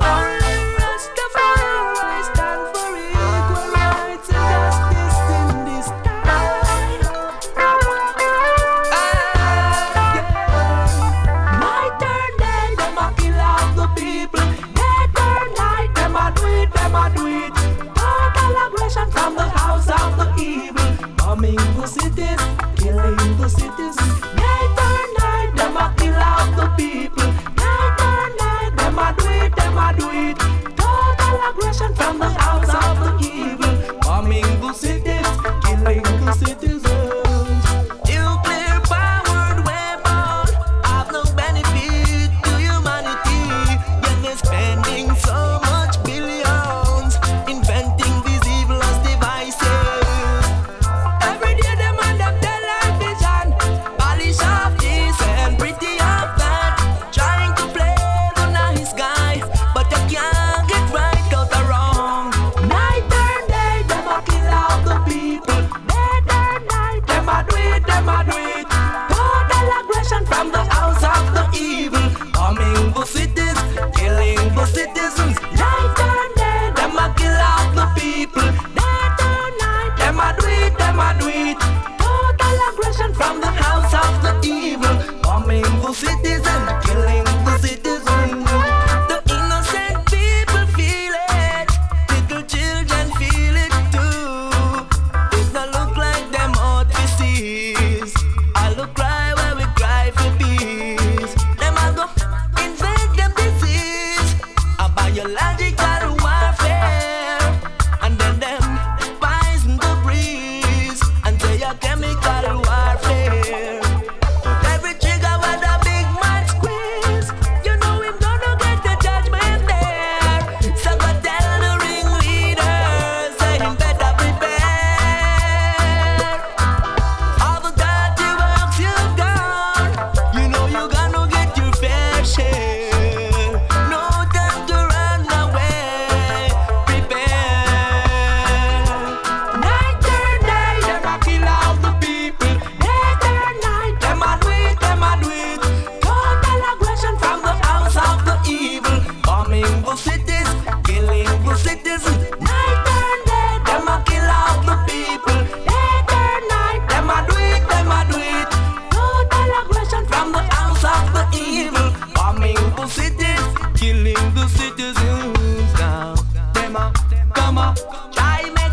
Oh. The nozzle point